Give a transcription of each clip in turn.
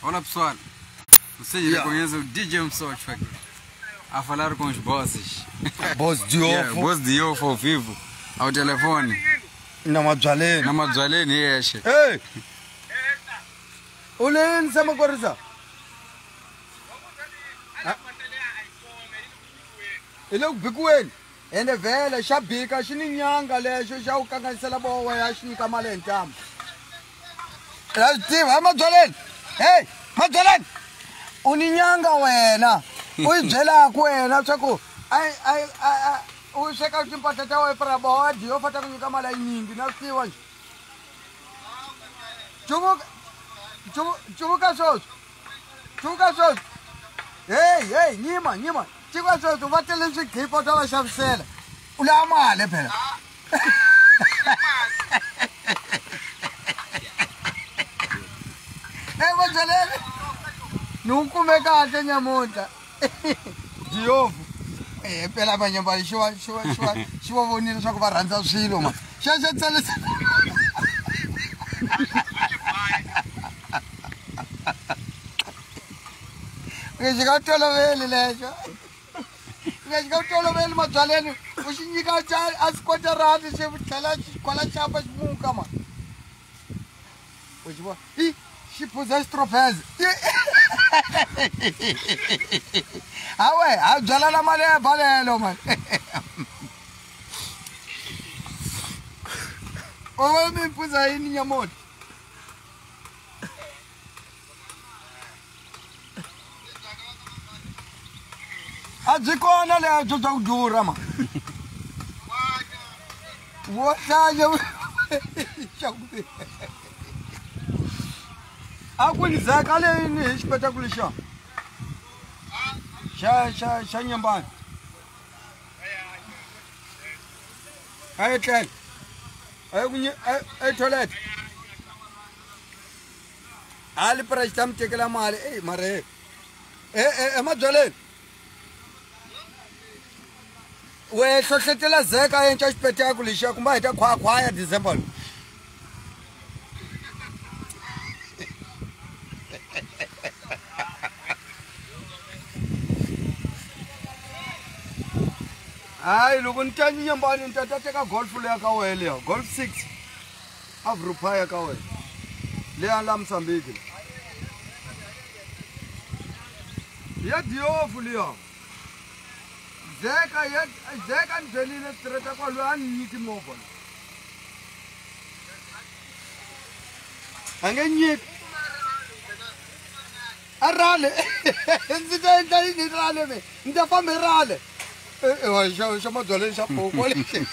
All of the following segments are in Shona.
Olá pessoal, vocês yeah. conhecem o DJ aqui? a falar com os bosses. Boss de ovo. Yeah, boss de ovo ao vivo, ao telefone. Na Madzalene. Na Madzalene, é, yes. Ei! Uleni sama korisa. Ah. Ele é o bikuweni. é vele é xa bika é xi ni nyanga lexo xa u kanganisela voweya xi nyika mali hi ntambu. Ya swi tiva a madzaleni. hei madzelani u ni nyanga wena u yi byelaka wena swa ku u sweka timpahla ta wipra bod yo fata ku nyika mali yinyingi na swi tiva cuvuka sweswi cuvuka sweswi hei hei nyima nyima cika sweswi va tele swigipo swa va xavisela u lava mali phela pra janeiro. Não comer carne minha monta. De ovo. É, pela manhã vai chuva, chuva, chuva, chuva, vou unir só com barrança o silo, mano. Já, já, já, já. Ngishika utoloveli lesho. Ngishika utoloveli madzaleni u xi nyika a swi kota rati xi tlhela xi kwala xapa ximuka ma. U xi vona tipo puser estropese. ah, ué, ah, a jala na malé, valeu, mano. Ô, mano, me pus aí, minha moto. A zicona le a tuta ujura, mano. Wata, já... Já akulizeka leyi ni hi xipetakulu xa xa o que nyembani a yi tlela a yi ku a yi tholete a é ta mi tekela mali eyi só se we hlohlotela zeka a yenca xipetakulu lexiya kumba hi ta khwakhwaya december lowu hayi loko ni ta nyinyambani ni ta ta teka golf leya ka wehe leya golf six avrupaya ka wehe leya la mosambiki ya diofu leya zeka zeka ni byelile sitireta kwa loyi a ni nyiki movha a nge nyiki a rale ndzi ta endla yini rale me ni ta fambe rale Eu já, eu já madurei já pouco, olha aqui.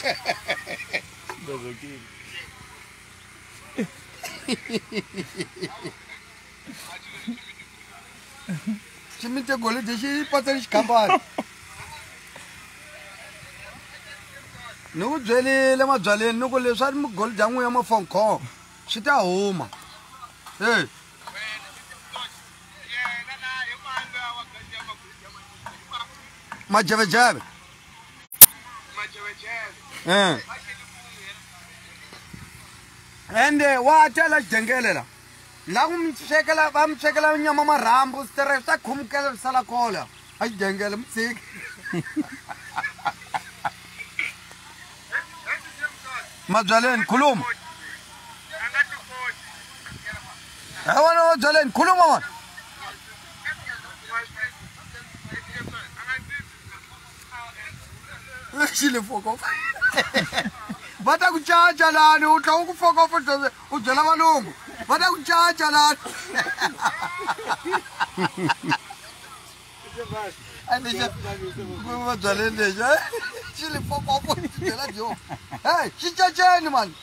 Se me ter goleiro, deixa ele para ele escapar. Nugu jwele le é ma jwale nugu le sa mu gol jangu ya é ma fonko. Sita homa. Eh. Ma jave jave. eh ende watshala xidengelela la ku mi swekela va mi swekela nyama marhambu switereke swi ta khumukela swi sala kola a xidengele mi tshiki mabyaleni khuluma a vona mabyaleni khuluma vona xilefoko va ta ku caca lani u tlha u ku fokofo u byela valungu va ta ku caca lani vabyaleni lexi e xi li fokofo byela byo e xi caceni mani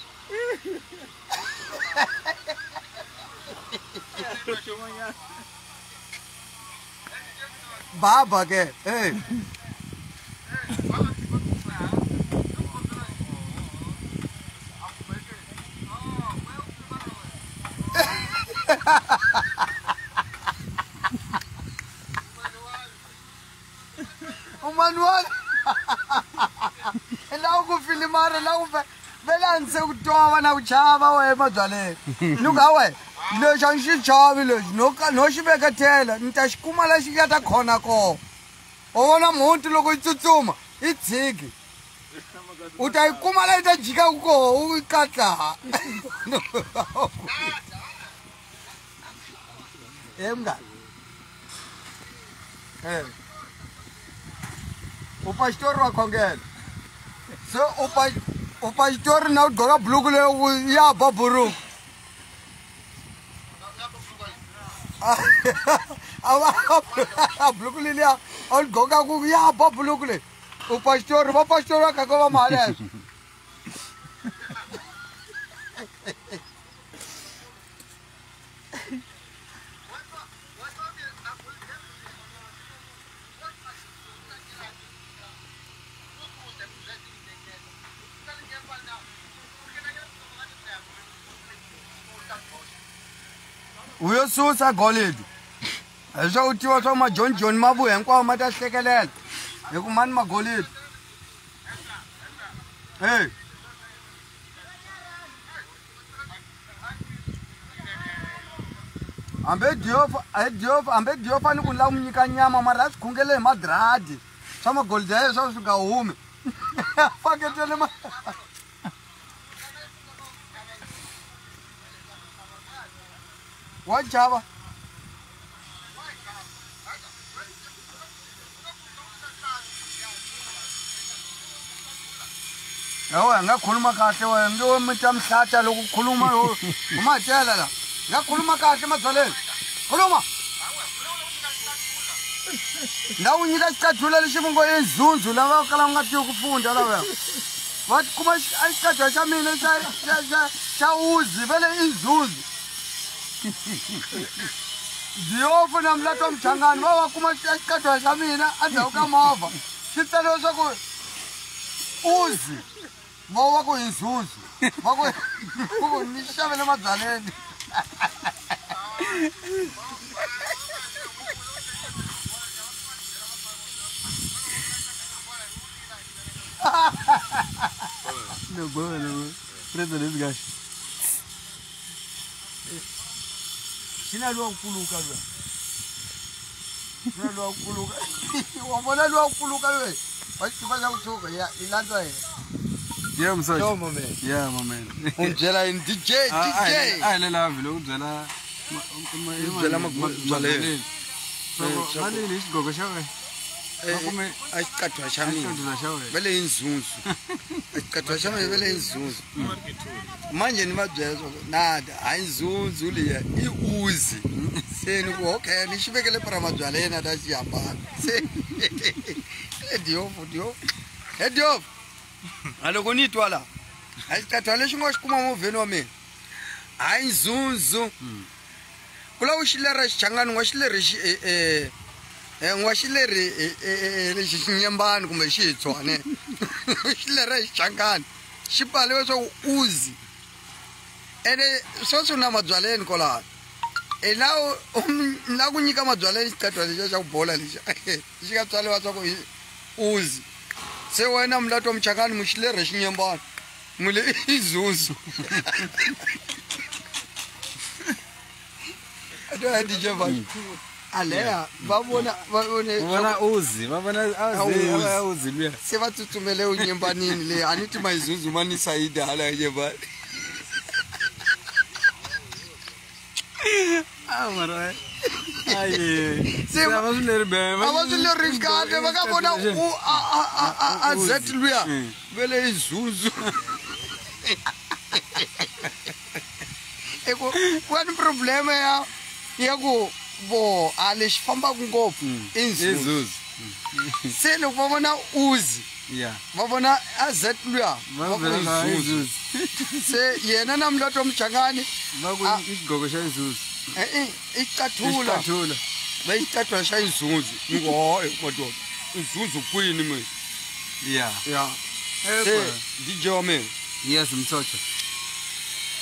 baba ke e mali mari lauve velanise ku tova na ku chava wehe mabyaleni luka wena lexi a ni xi chavi lexi no no xi veketela ni ta xi kuma lexi nga ta khona kona u vona muti loko yi tsutsuma yi dziki u ta yi kuma leyi ta jikaku koho u yi katla e mngani u pa xitori wa khongela so upachitori na kuti goka bhuluku leku ya bhabhuruku bhuluku liliya auti goka ku ya bhabhuluku le upachitori vapashitori vakaka va mali uyosusa goleti leswa u tiva swa majonjoni ma vuya hinkwavo ma ta hlekelela hi ku mani magoleti e hambe diof hi diof hambe diof a ni ku ni la ku nyika nyama mara a swi khungele hi madiradi swa magoleti ya leswa swi nga humi fakete ni ma wajava yawe angakhuluma kahle wena ntomita mhlata loko khuluma umatela la ngakhuluma kahle mabyaleni khuluma ndawu nyika xicathula lexivungo i zunzu lava kala u nga tiwi ku pfunda lavea va kuma a xicathula xa mina xa xa xa xa uzi va le i zunzu diyofuna mulato mchangani va wa kuma xikatwa xa mina endzhaku ka movha swi tele leswaku uzi vo va ku hi zuzu va ku ku ni xavele mabyaleni Meu bom, meu bom. Presa nesse gajo. zvina lwakukuluka lua zvina lwakukuluka wambona lwakukuluka lue vachitukaza kutoka ya ilanda ya ndibyela magumaeleni xigoko xa wenaxiqathwa xa mina va leyi nzunzu qedwa shamavele inzuzu manje nivabyeswa nati ha inzuzu leya i uzi se ni ku okay ni xi vekele pramabyaleni ata xihambana se hediofu diof hediof a loko ni twa la a xiqedhwa lexi nga xi kuma movheni wa mina ha inzuzu hmm. ku lava u xilera xichangani wa xilerixi um e, e, Eh, n'waxi leri eh, eh, lexi xi nyembani kumbe xi hi tshwane xi leri hi xichangani xi paliwe swaku uzi ene sweswi na mabyaleni kolani ina e, na ku nyika mabyaleni xiqetwa lexiya xa ku bola lexi xi nga tswaliwa swa ku uzi se wena mulati wa muchangani muxi leri hi xinyembani n'wile i zuzu Do I deserve a aleya babona babonsebathuthumele unyembanini leyo anithi mayizuzu umanisa idala nyembani ah, eh. avasileribeavasilerikale va ka vona u a zet luya hmm. ve le izuzu i ku ku va ni problema ya ya ku bo ale xifamba ngopfu izuzu se loko va vona uzi va vona azet luya se yena na mlati wa muchangani e-e icathula va yicathula xa izuzu ngoe madoda izuzu kwini mi ya se dj wa mina mtoa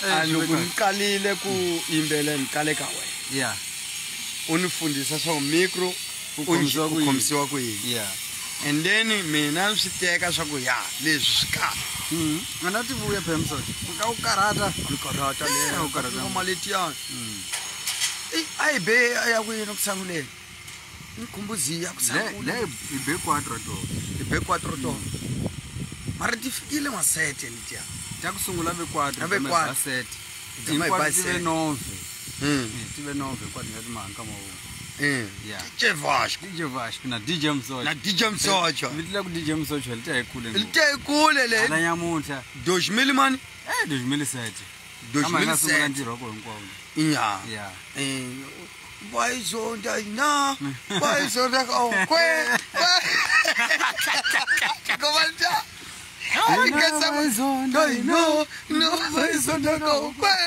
eh, loko ni qalile ku yimbele ni qale ka wena unifundisa swa ku mikro ukhomisiwa ku yini and then mina swi teka swa ku ya leswi swi kahle ana tivuya pemso uka u karata maletiya a yi mm-hmm. mm-hmm. be ya ku yini ku tshamuleni mikhumbuzi ya ku tshamuleni be 4 to mara ti fikile masete letiya ta ku sungula ve 4 ve 4 ve 9 Mm. tive nove kwadingati mahanka mavoko mm. dj vasco dj vasco na dj msoco na dj msoco vitila eh, ku dj msoco litiya yi kule litiya yi kule le ala nyamuntlha dos mil mani e eh, dos mil sete dos mil sete ntirho wako hinkwawo le ya eh, ya vaizonda na vaizonda kwe kovalita ikesa vaizonda no no vaizonda kwe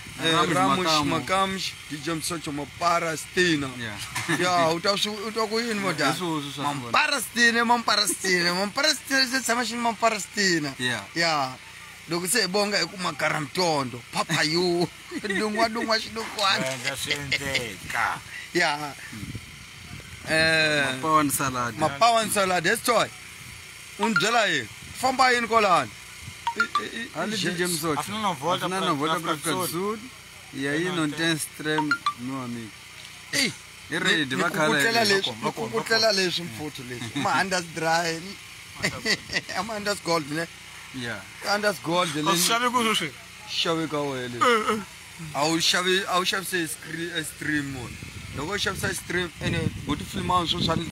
Eh, ramush makamsh dija msocho maparastina ya utakuyini madamamparastina mamparastina mamparastina se tshama xini mamparastina ya loko se hi bonga hi eh, ku makara mtondo papa yu lungwalungwa xilukwanaswendeka ya ummapowan eh, salad hesitoy u ni byela yini famba yini kolani Alidinje mzoti. Afuna na vota. Afuna na vota kwa kazuri. Ya hii non ten stream mu amiki. Ei, i ready va khala. Ku tlela leswi, ku tlela leswi mfuthu leswi. Ma under dry. Ma under gold ne. Yeah. Under gold ne. Ku shave ku swi. Shave ka wele. Eh, eh. Awu shave, awu shave se eh, stream mu. Loko shave se stream ene, ku ti filma swo swa